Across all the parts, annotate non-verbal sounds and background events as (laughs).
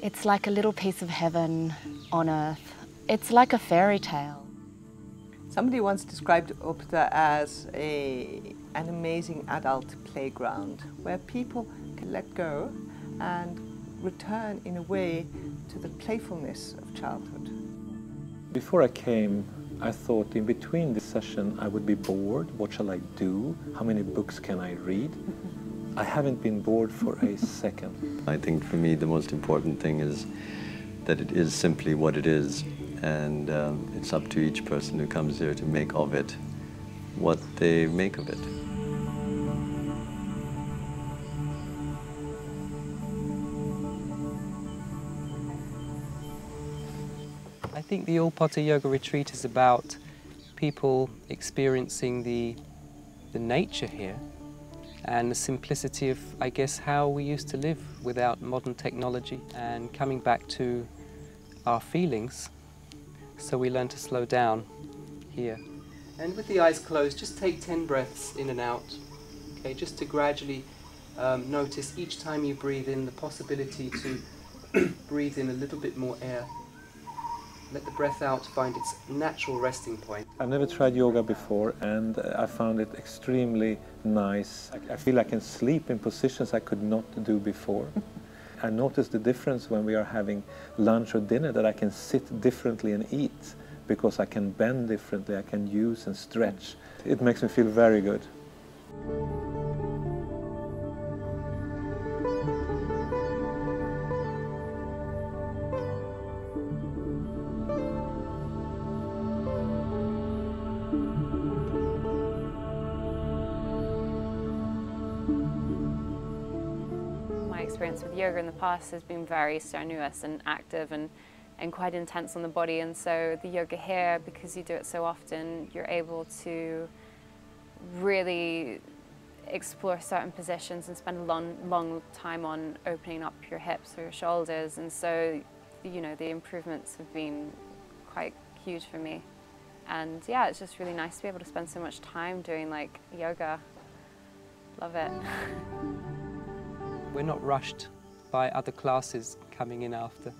It's like a little piece of heaven on earth. It's like a fairy tale. Somebody once described Ulpotha as a, an amazing adult playground where people can let go and return in a way to the playfulness of childhood. Before I came, I thought in between the session I would be bored. What shall I do? How many books can I read? I haven't been bored for a second. I think for me the most important thing is that it is simply what it is and um, it's up to each person who comes here to make of it what they make of it. I think the Ulpotha Yoga Retreat is about people experiencing the, the nature here and the simplicity of, I guess, how we used to live without modern technology and coming back to our feelings so we learn to slow down here. And with the eyes closed, just take 10 breaths in and out, okay, just to gradually um, notice each time you breathe in the possibility to (coughs) breathe in a little bit more air. Let the breath out find its natural resting point. I've never tried yoga before and uh, I found it extremely nice. I feel I can sleep in positions I could not do before. (laughs) I notice the difference when we are having lunch or dinner that I can sit differently and eat because I can bend differently, I can use and stretch. It makes me feel very good. Experience with yoga in the past has been very strenuous and active and, and quite intense on the body. And so the yoga here, because you do it so often, you're able to really explore certain positions and spend a long, long time on opening up your hips or your shoulders. And so, you know, the improvements have been quite huge for me. And yeah, it's just really nice to be able to spend so much time doing like yoga. Love it. (laughs) We're not rushed by other classes coming in after.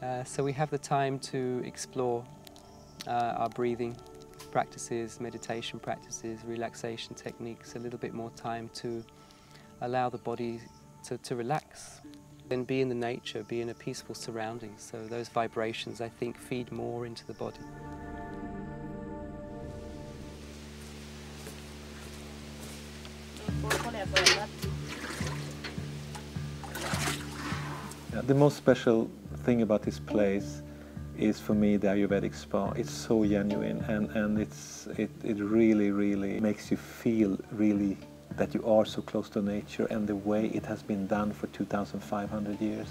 Uh, so we have the time to explore uh, our breathing practices, meditation practices, relaxation techniques, a little bit more time to allow the body to, to relax and be in the nature, be in a peaceful surrounding. So those vibrations, I think, feed more into the body. The most special thing about this place is for me the Ayurvedic spa. It's so genuine and, and it's, it, it really, really makes you feel really that you are so close to nature and the way it has been done for 2,500 years.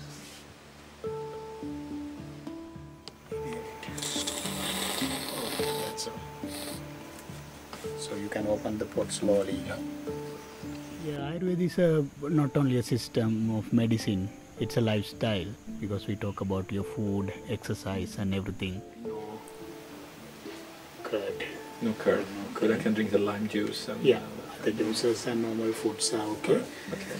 So you can open the pot slowly. Yeah, Ayurveda is a, not only a system of medicine, it's a lifestyle because we talk about your food, exercise, and everything. No curd. No curd, no curd. I can drink the lime juice. And, Yeah, the juices and normal foods are okay. Oh, okay.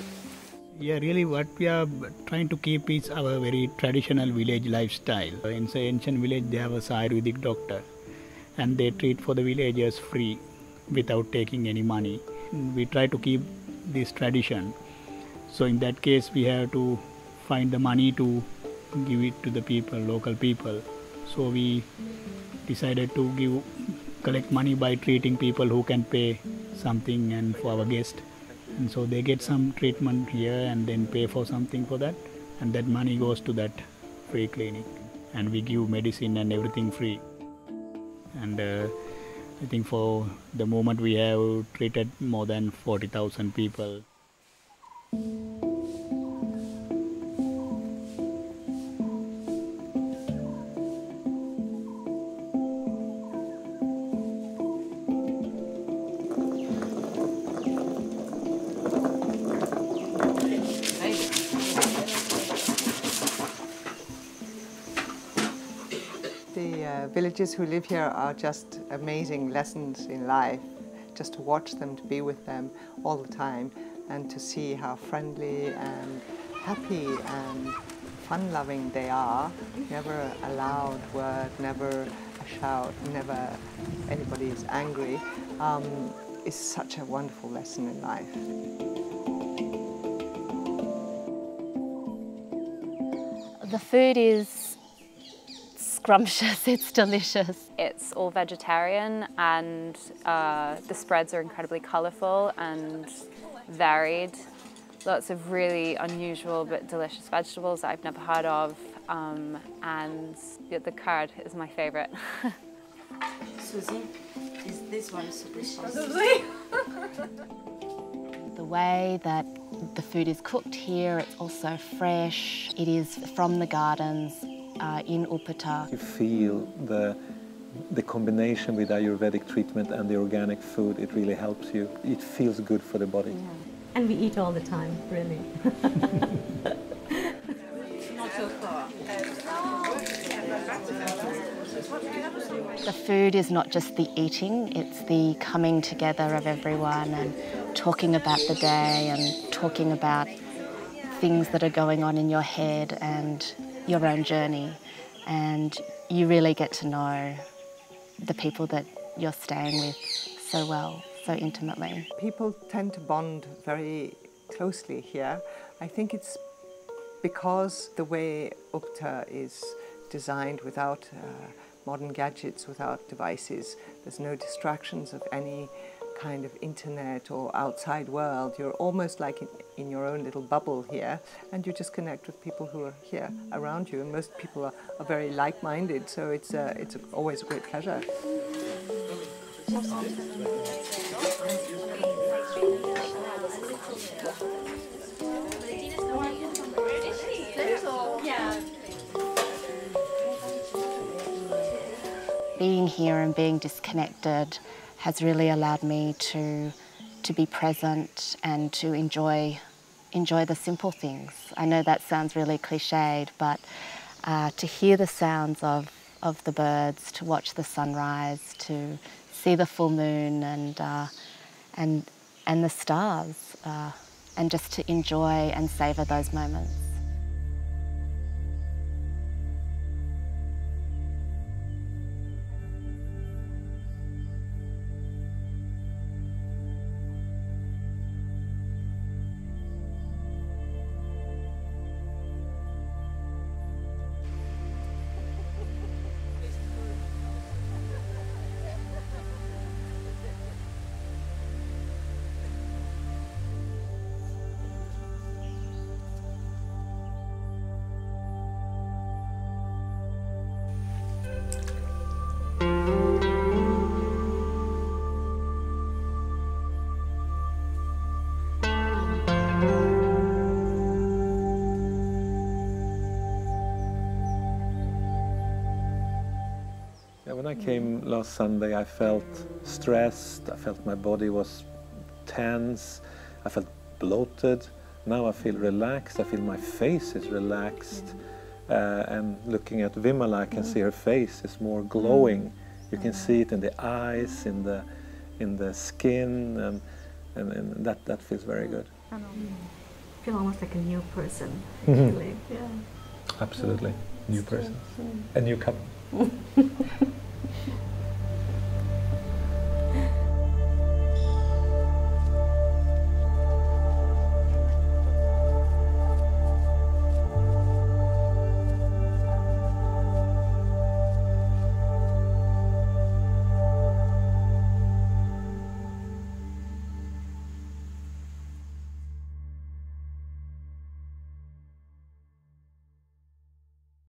Yeah, really, what we are trying to keep is our very traditional village lifestyle. In the ancient village, they have a Ayurvedic doctor, and they treat for the villagers free, without taking any money. We try to keep this tradition. So in that case, we have to find the money to give it to the people, local people. So we decided to give collect money by treating people who can pay something and for our guests and so they get some treatment here and then pay for something for that. And that money goes to that free clinic. And we give medicine and everything free. And uh, i think for the moment we have treated more than 40000 people villagers who live here are just amazing lessons in life, just to watch them, to be with them all the time. and to see how friendly and happy and fun-loving they are, never a loud word, never a shout, never anybody is angry, um, is such a wonderful lesson in life. The food is scrumptious, (laughs) it's delicious. It's all vegetarian and uh, the spreads are incredibly colourful and varied. Lots of really unusual but delicious vegetables that I've never heard of um, and yeah, the curd is my favourite. (laughs) Susie, is this one super spicy? (laughs) The way that the food is cooked here, it's also fresh. It is from the gardens uh, in Ulpotha. You feel the, the combination with Ayurvedic treatment and the organic food, it really helps you. It feels good for the body. And we eat all the time, really. (laughs) The food is not just the eating, it's the coming together of everyone and talking about the day and talking about things that are going on in your head and your own journey. And you really get to know the people that you're staying with so well, so intimately. People tend to bond very closely here. I think it's because the way Ulpotha is designed without uh, modern gadgets, without devices, there's no distractions of any kind of internet or outside world. You're almost like in, in, your own little bubble here, and you just connect with people who are here around you. And most people are, are very like-minded, so it's uh, it's always a great pleasure. Being here and being disconnected has really allowed me to to be present and to enjoy enjoy the simple things. I know that sounds really cliched, but uh, to hear the sounds of of the birds, to watch the sunrise, to see the full moon and uh, and and the stars, uh, and just to enjoy and savor those moments. I came last Sunday, I felt stressed. I felt my body was tense. I felt bloated. Now I feel relaxed. I feel my face is relaxed. Uh, and looking at Vimala, I can see her face is more glowing. You can see it in the eyes, in the in the skin, and, and, and that that feels very good. I feel almost like a new person, Mhm. actually. Yeah. Absolutely, new person, a new couple. (laughs)